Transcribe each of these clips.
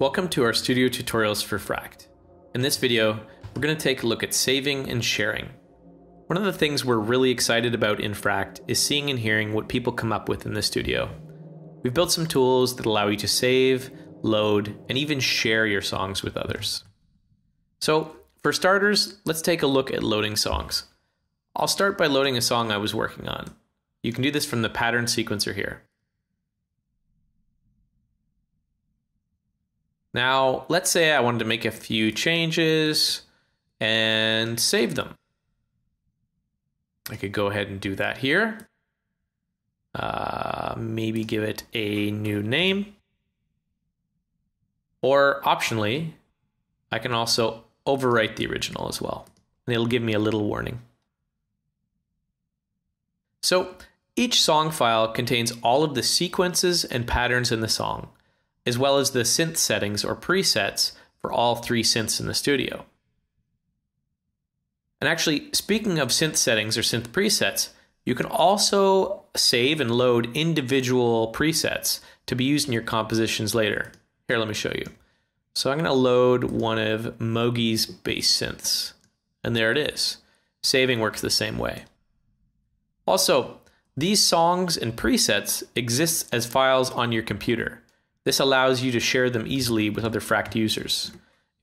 Welcome to our studio tutorials for Fract. In this video, we're going to take a look at saving and sharing. One of the things we're really excited about in Fract is seeing and hearing what people come up with in the studio. We've built some tools that allow you to save, load, and even share your songs with others. So, for starters, let's take a look at loading songs. I'll start by loading a song I was working on. You can do this from the pattern sequencer here. Now, let's say I wanted to make a few changes and save them. I could go ahead and do that here. Uh, maybe give it a new name. Or optionally, I can also overwrite the original as well. And it'll give me a little warning. So each song file contains all of the sequences and patterns in the song as well as the synth settings or presets for all three synths in the studio. And actually, speaking of synth settings or synth presets, you can also save and load individual presets to be used in your compositions later. Here, let me show you. So I'm going to load one of Mogi's bass synths. And there it is. Saving works the same way. Also, these songs and presets exist as files on your computer. This allows you to share them easily with other Fract users.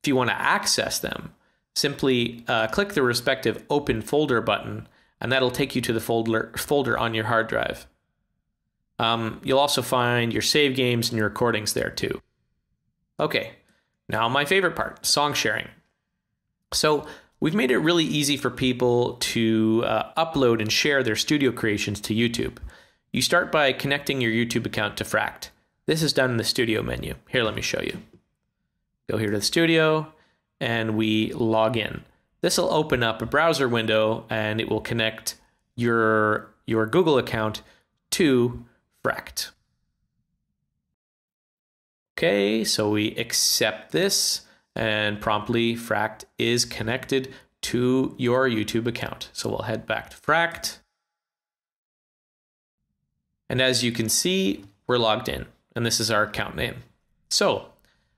If you want to access them, simply uh, click the respective Open Folder button, and that'll take you to the folder, folder on your hard drive. Um, you'll also find your save games and your recordings there too. Okay, now my favorite part, song sharing. So we've made it really easy for people to uh, upload and share their studio creations to YouTube. You start by connecting your YouTube account to Fract. This is done in the studio menu. Here, let me show you. Go here to the studio and we log in. This will open up a browser window and it will connect your, your Google account to Fract. Okay, so we accept this and promptly Fract is connected to your YouTube account. So we'll head back to Fract. And as you can see, we're logged in and this is our account name. So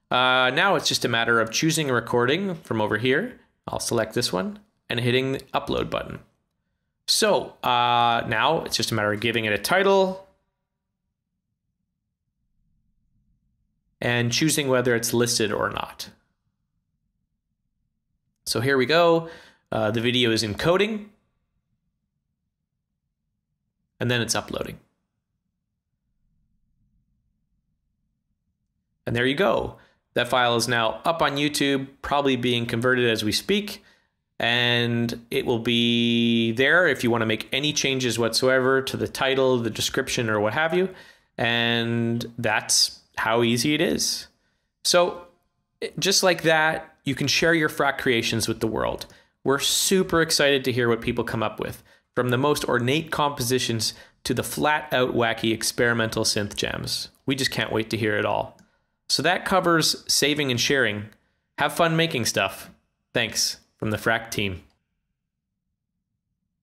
uh, now it's just a matter of choosing a recording from over here. I'll select this one and hitting the upload button. So uh, now it's just a matter of giving it a title and choosing whether it's listed or not. So here we go. Uh, the video is encoding and then it's uploading. And there you go. That file is now up on YouTube, probably being converted as we speak. And it will be there if you want to make any changes whatsoever to the title, the description, or what have you. And that's how easy it is. So, just like that, you can share your Fract creations with the world. We're super excited to hear what people come up with, from the most ornate compositions to the flat out wacky experimental synth jams. We just can't wait to hear it all. So that covers saving and sharing. Have fun making stuff. Thanks from the Fract team.